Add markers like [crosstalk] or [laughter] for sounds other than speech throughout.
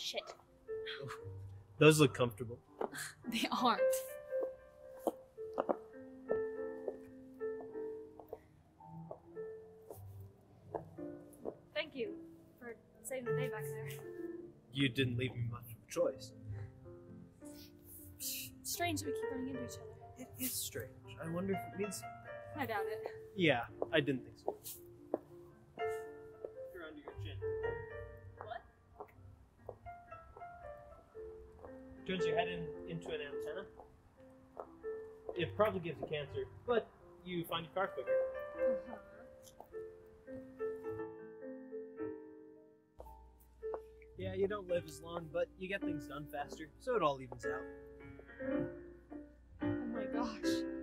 Shit. Those look comfortable. [laughs] They aren't. Thank you for saving the day back there. You didn't leave me much of a choice. Strange that we keep running into each other. It is strange. I wonder if it means something. I doubt it. Yeah, I didn't think so. Turns your head in, into an antenna. It probably gives you cancer, but you find your car quicker. Yeah, you don't live as long, but you get things done faster, so it all evens out. Oh my gosh.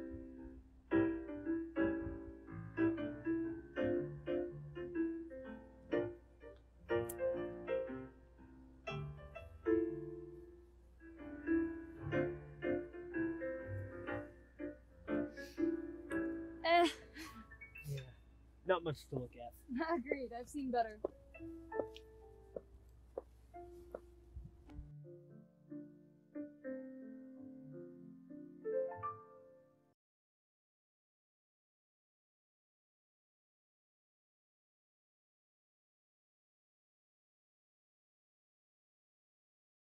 Not much to look at. [laughs] agreed. I've seen better.